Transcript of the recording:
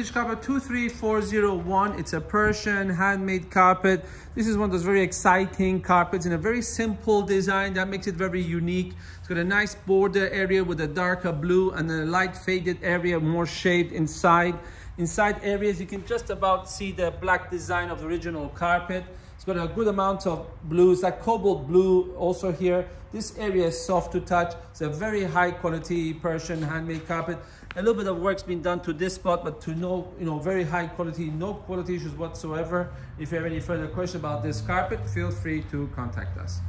Vintage Carpet 23401. It's a Persian handmade carpet. This is one of those very exciting carpets in a very simple design that makes it very unique. It's got a nice border area with a darker blue and a light faded area, more shade inside. Inside areas, you can just about see the black design of the original carpet. It's got a good amount of blues, that cobalt blue also here. This area is soft to touch. It's a very high quality Persian handmade carpet. A little bit of work's been done to this spot, but to no, you know, very high quality, no quality issues whatsoever. If you have any further questions about this carpet, feel free to contact us.